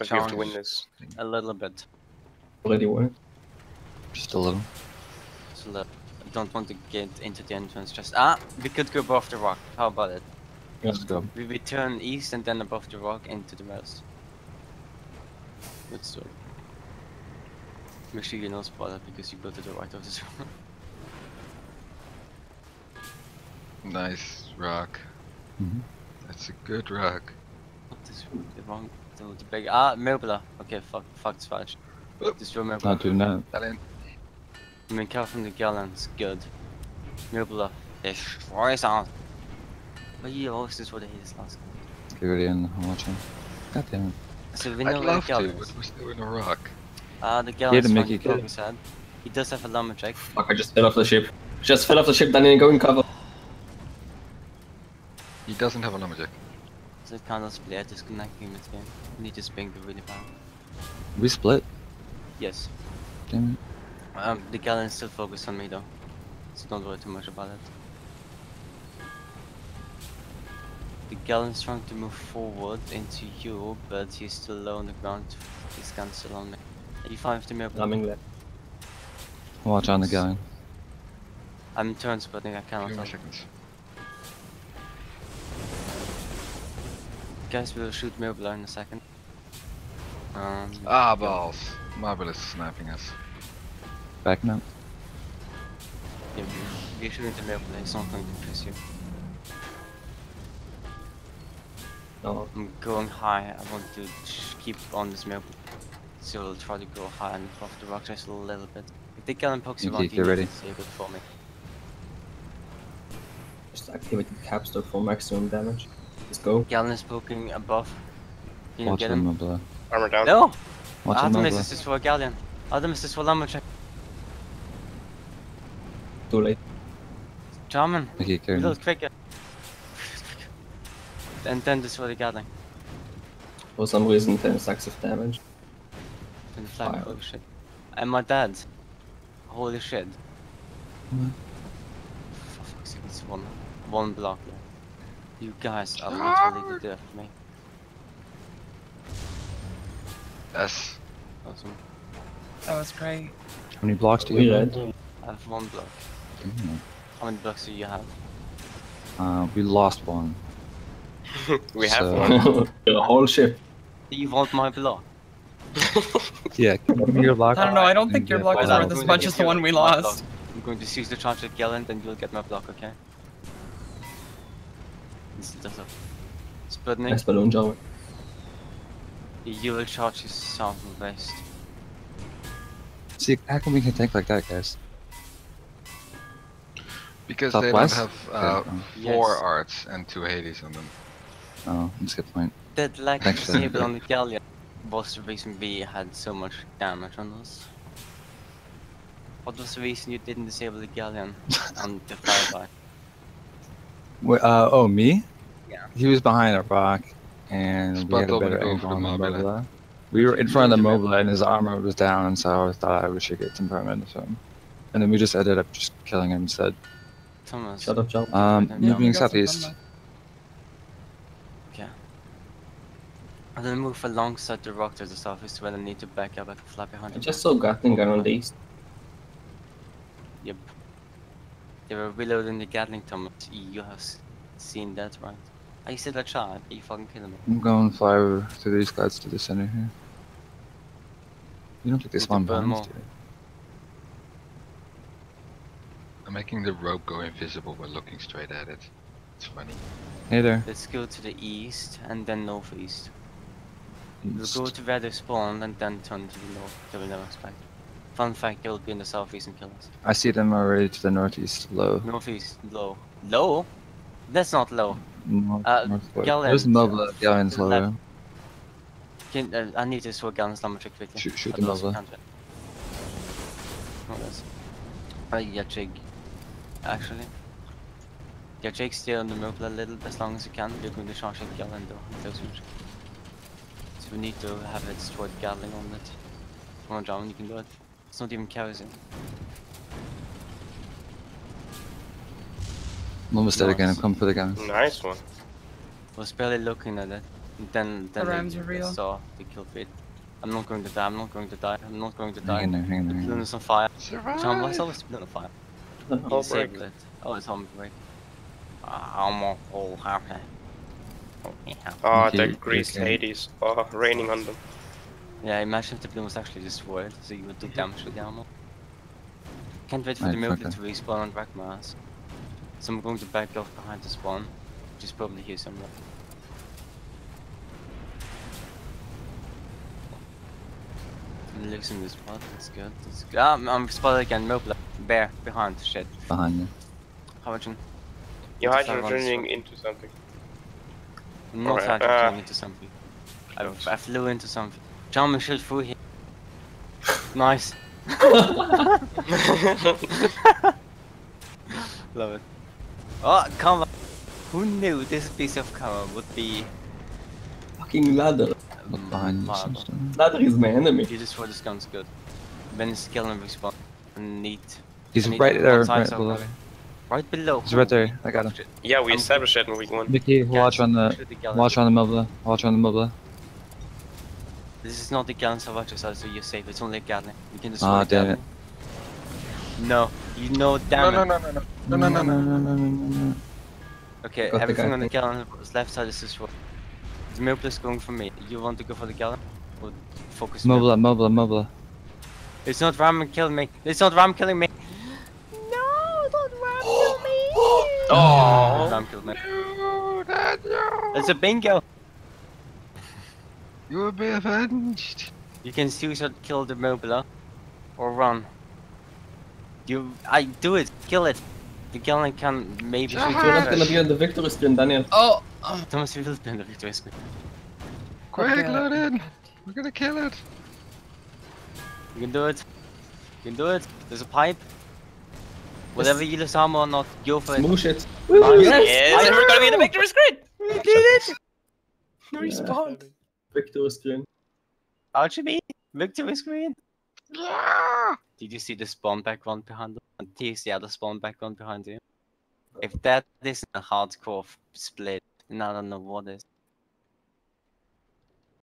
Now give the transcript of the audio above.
But we have to win Challenge. this. A little bit. Already won. Just a little. Just a little. I don't want to get into the entrance. Just ah, we could go above the rock. How about it? Let's go. We, we turn east and then above the rock into the west. Let's do it. Make sure you know spot it because you go to the right of this zone. Nice rock. Mhm. That's a good rock. What is the wrong? The, the big ah Mobula. Okay, fuck, fuck, it's falsch. Oop. Just remember. Not doing that. That in. I mean, careful from the gallons. Good. Mobula. Destroys out. But you always just what it is last. Get ready and I'm watching. God damn it. So we I'd know love the to, gallons. but we're still in a rock. Ah, the gallons. to make from you the kill. focus head. He does have a lumberjack. Fuck, I just fell off the ship. Just fell off the ship, then I go in cover. He doesn't have a lumberjack. So it kind of split disconnecting this game. We need to spin the really bad. We split. Yes. Damn it. Um, the Galleon still focused on me though. So don't worry too much about it. The Galleon's trying to move forward into you, but he's still low on the ground. His gun's still on me. Are you fine with the mirror? Lamming left. Watch on the guy. I'm turn spotting, I Few cannot more tell. seconds. Guys will shoot Mobile in a second. Um, Ah, balls. Marble is sniping us. Back up. yeah, you're shooting the Mobile, it's not going to piss you. No. I'm going high. I want to keep on this map. So I'll try to go high and off the rock just a little bit. If they get pokes you Okay, around, get you need ready. save it for me. Just activate the capstone for maximum damage. Let's go. Galleon is poking above. Can you Watch get on him? Armor down. No! Watch Artemis mobile. is just for Galleon. Artemis is for Lumberjack. Too late. Charmin, Okay, carry me. reload quicker. and then this for the Gatling. For some reason, 10 stacks of damage. Then flag, Fire. holy shit. And my dad. Holy shit. What? For fuck's sake, it's one, one block left. You guys are literally the death of me. Yes. Awesome. That was great. How many blocks do We you have? I have one block. Damn. How many blocks do you have? Uh, we lost one. we have So- one. the whole ship. Do you want my block? Yeah, give me your block. I don't know, I don't think your get block is worth as much as the one we lost. I'm going to seize the charge at Galleon, then you'll get my block, okay? This does a Sputnik, Nice balloon jump. you will charge his south and. See, how come we can tank like that, guys? Because they Southwest? don't have uh, Okay, four Yes. arts and two Hades on them. Oh, that's a good point. That lack of Thanks, disable on the Galleon was the reason we had so much damage on us. What was the reason you didn't disable the Galleon on the flyby? Wait, uh, oh, me? Yeah. He was behind a rock, and we had a better go angle the on the Mobile. Mobile. We were in front of the Mobile, and his armor was down, so I thought I should get some permanent of him. And then we just ended up just killing him instead. Thomas. Shut up, jump. Um, moving got some southeast. fun Okay. And then move alongside the rock to the southeast where I need to back up. I can fly behind I just saw Gatling gun on the east. Yep. They were reloading the Gatling Thomas. You have seen that, right? Are you still a child? Are you fucking kidding me? I'm going to fly over to these guys to the center here. You don't think they Need to spawn burn behind us, more. do I'm making the rope go invisible by looking straight at it. It's funny. Hey there. Let's go to the east and then northeast. We'll go to where they spawned and then turn to the north. They will never expect. Fun fact, they will be in the southeast and kill us. I see them already to the northeast, low. Northeast, low. Low? That's not low. North, Uh, northwest. Galleon, There's Mobile, Galleon's to the low. left. Can, uh, I need to sword slammer trick quickly. Shoot- shoot them lost Oh, that's. Uh, yeah, Jake. Actually. Yeah, Jake, stay on the move a little as long as you can. You're going to charge at Galleon though. So we need to have it destroyed Gatling on it. Come on, John, you can do it. It's not even kerosene. I'm almost dead again, I'm Nice. coming for the guns. Nice one. I was barely looking at it. Then, then they rams are real. saw the kill feed. I'm not going to die. I'm not going to die. I'm not going to die. Hang in there, hang in The there. Hang balloon is on fire. Survive! John, why's always the balloon on fire? I don't know. You Oh, break. disabled it. Oh, it's home break. Ah, I'm all, all happy. Oh, yeah. Ah, Okay, the greased okay. Hades. Oh, raining on them. Yeah, imagine if the balloon was actually destroyed, so you would do damage to the armor. Can't wait for Right, the miracle fucker. to respawn on Drachmas. So I'm going to back off behind the spawn. Just probably here somewhere. I'm losing this spot, that's good. That's good. Ah, I'm, I'm spotted again, mobile. Bear, behind, shit. Behind you. Hydrogen. You're It's a five on hydrogening sword. into something. I'm not Alright, hydrogening uh, into something. I, I flew into something. John, we shoot through here. nice. Love it. Oh, come on. Who knew this piece of cover would be Fucking ladder. Look behind you. Ladder is my enemy. You destroy this gun's good. Then it's kill and respawn. Neat. He's I need right there, one right below. far. Right below. He's right there. I got him. Yeah, we established that in week one. Mickey, watch on the Shoot the Galleon. watch on the mobile. Watch on the mobile. This is not the Gallon Salvator side, so you're safe. It's only a Galleon. You can destroy Ah, damn it. No, you know, damn no, it. no, no, no. No, no, no, no. no, no, no, no. Okay, Got everything guy on the thing. Galleon's left side is destroyed. The Miracle is going for me. You want to go for the Galleon? Or focus Mobile, mobile, mobile. It's not Ram killing me. It's not Ram killing me. No, don't Ram kill me. Oh. Ram killed me. No, Dad, no. It's a bingo. You will be avenged. You can choose to kill the Mobile or run. You, I do it. Kill it. The Galleon can maybe Jahan! shoot You're you not gonna be on the victory screen, Daniel. Oh, um, Thomas will be on the victory screen. Quick, Okay. load in. We're gonna kill it. You can do it. You can do it. There's a pipe. Whatever you lose armor or not, go for it. Smoosh it. Yes, and we're gonna be in the victory screen! We did it! Respawn. Victory screen. RGB! Victory screen! Yeah. Did you see the spawn background behind them? And here's the other spawn background behind you. If that isn't a hardcore split, then I don't know what is.